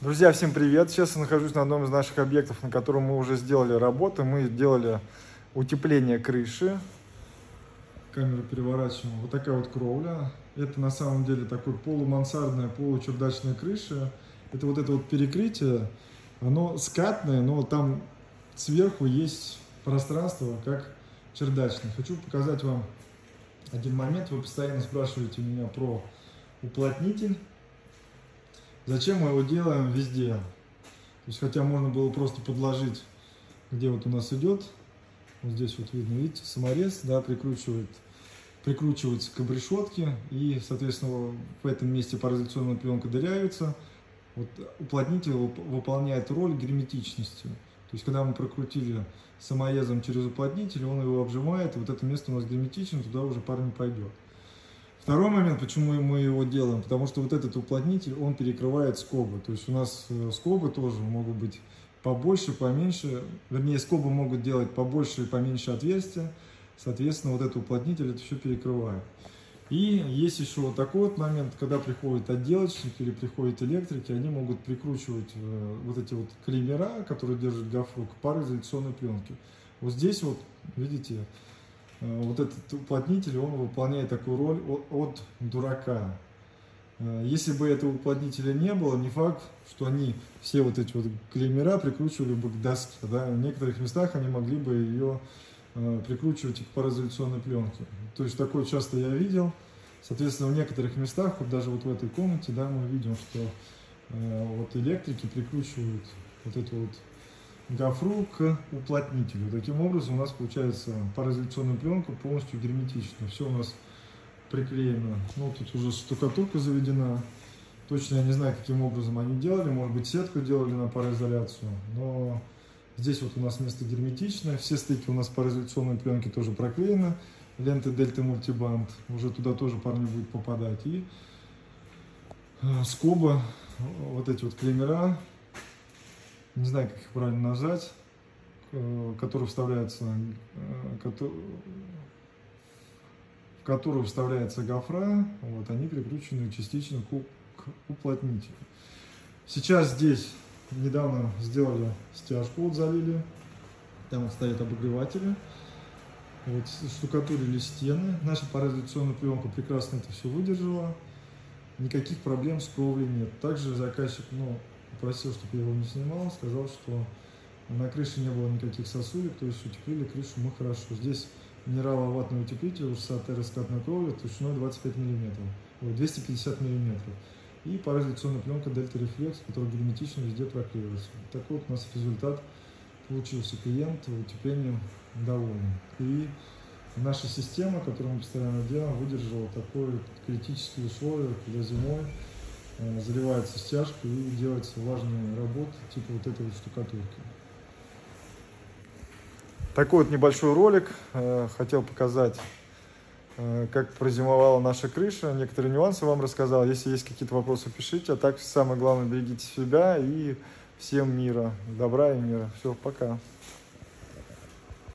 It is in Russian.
Друзья, всем привет! Сейчас я нахожусь на одном из наших объектов, на котором мы уже сделали работу. Мы сделали утепление крыши. Камеру переворачиваем. Вот такая вот кровля. Это на самом деле такой полумансардная, получердачная крыша. Это вот это вот перекрытие. Оно скатное, но там сверху есть пространство, как чердачное. Хочу показать вам один момент. Вы постоянно спрашиваете меня про уплотнитель. Зачем мы его делаем везде? То есть, хотя можно было просто подложить, где вот у нас идет, вот здесь вот видно, видите, саморез, да, прикручивает, прикручивается к обрешетке, и, соответственно, в этом месте пароизоляционная пленка дыряется. Вот уплотнитель выполняет роль герметичности. То есть, когда мы прокрутили саморезом через уплотнитель, он его обжимает, и вот это место у нас герметично, туда уже пар не пойдет. Второй момент, почему мы его делаем, потому что вот этот уплотнитель, он перекрывает скобы. То есть у нас э, скобы тоже могут быть побольше, поменьше. Вернее, скобы могут делать побольше и поменьше отверстия. Соответственно, вот этот уплотнитель это все перекрывает. И есть еще вот такой вот момент, когда приходит отделочник или приходят электрики, они могут прикручивать э, вот эти вот клеймера, которые держат гофру, к пароизоляционной пленке. Вот здесь вот, видите, вот этот уплотнитель, он выполняет такую роль от, дурака. Э, если бы этого уплотнителя не было, не факт, что они все вот эти вот клеймера прикручивали бы к доске. Да? В некоторых местах они могли бы ее э, прикручивать к пароизоляционной пленке. То есть такое часто я видел. Соответственно, в некоторых местах, вот даже вот в этой комнате, да, мы видим, что вот электрики прикручивают вот эту вот гофру к уплотнителю. Таким образом у нас получается пароизоляционная пленка полностью герметична. Все у нас приклеено. Ну, тут уже штукатурка заведена. Точно я не знаю, каким образом они делали. Может быть, сетку делали на пароизоляцию. Но здесь вот у нас место герметичное. Все стыки у нас пароизоляционной пленки тоже проклеены. Ленты Дельта Мультибанд. Уже туда тоже пар не будет попадать. И э, скоба, вот эти вот клеймера не знаю, как их правильно назвать, э, который вставляется, э, в которую вставляется гофра, вот, они прикручены частично к уплотнителю. Сейчас здесь недавно сделали стяжку, вот залили, там вот стоят обогреватели, вот, штукатурили стены, наша пароизоляционная пленка прекрасно это все выдержала, никаких проблем с кровлей нет. Также заказчик, ну, попросил, чтобы я его не снимал, сказал, что на крыше не было никаких сосулек, то есть утеплили крышу мы хорошо. Здесь минераловатный утеплитель УСАТ раскатной кровли толщиной 25 мм, 250 мм. И пароизоляционная пленка Дельта Рефлекс, которая герметично везде проклеивается. Такой вот у нас результат получился. Клиент утеплением доволен. И наша система, которую мы постоянно делаем, выдержала такое критические условия, когда зимой заливается стяжка и делается влажные работы, типа вот этой вот штукатурки. Такой вот небольшой ролик. Э, хотел показать, э, как прозимовала наша крыша. Некоторые нюансы вам рассказал. Если есть какие-то вопросы, пишите. А так, самое главное, берегите себя и всем мира. Добра и мира. Все, пока.